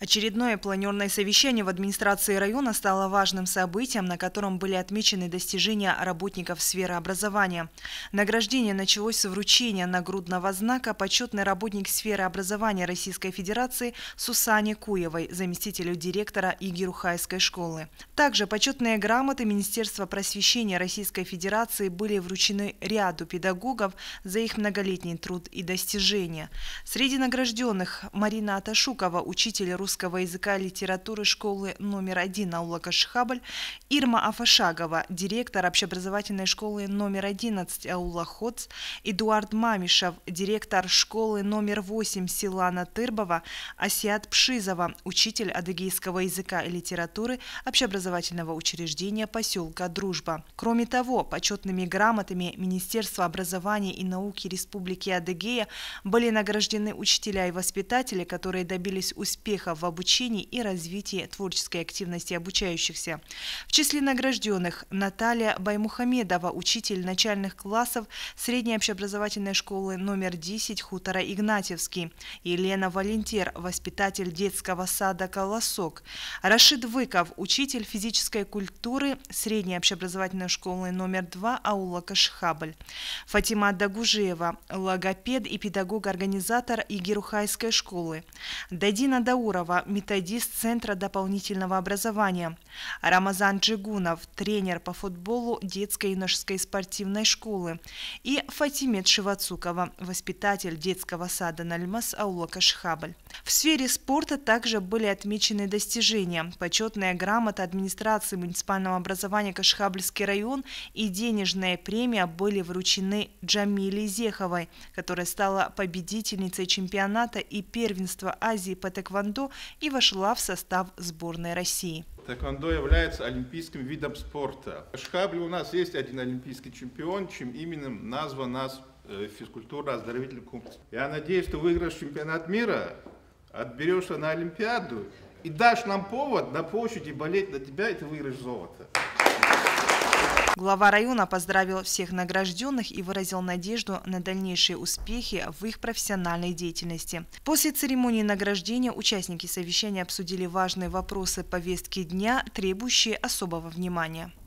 Очередное планерное совещание в администрации района стало важным событием, на котором были отмечены достижения работников сферы образования. Награждение началось с вручения нагрудного знака «Почетный работник сферы образования Российской Федерации» Сусане Куевой, заместителю директора Игирухайской школы. Также почетные грамоты Министерства просвещения Российской Федерации были вручены ряду педагогов за их многолетний труд и достижения. Среди награжденных Марина Аташукова, учитель русского русского языка и литературы школы номер один аула Кашхабль, Ирма Афашагова, директор общеобразовательной школы номер 11 аула Хоц, Эдуард Мамишев, директор школы номер 8 Силана Тырбова, Асиат Пшизова, учитель адыгейского языка и литературы общеобразовательного учреждения поселка Дружба. Кроме того, почетными грамотами Министерства образования и науки Республики Адыгея были награждены учителя и воспитатели, которые добились успеха в обучении и развитии творческой активности обучающихся. В числе награжденных Наталья Баймухамедова, учитель начальных классов средней общеобразовательной школы номер 10 хутора Игнатьевский, Елена Валентер, воспитатель детского сада «Колосок», Рашид Выков, учитель физической культуры средней общеобразовательной школы номер 2 аула Кашхабль, Фатима Дагужеева, логопед и педагог-организатор Игирухайской школы, Дадина Даурова, Егорова, методист Центра дополнительного образования. Рамазан Джигунов, тренер по футболу детской юношеской спортивной школы. И Фатимет Шивацукова, воспитатель детского сада Нальмас Аула Кашхабль. В сфере спорта также были отмечены достижения. Почетная грамота администрации муниципального образования Кашхабльский район и денежная премия были вручены Джамиле Зеховой, которая стала победительницей чемпионата и первенства Азии по тэквондо и вошла в состав сборной России. Тэквондо является олимпийским видом спорта. В Шхабле у нас есть один олимпийский чемпион, чем именем назван нас э, физкультурно-оздоровительный комплекс. Я надеюсь, что выиграешь чемпионат мира, отберешься на Олимпиаду и дашь нам повод на площади болеть на тебя, и ты выиграешь золото. Глава района поздравил всех награжденных и выразил надежду на дальнейшие успехи в их профессиональной деятельности. После церемонии награждения участники совещания обсудили важные вопросы повестки дня, требующие особого внимания.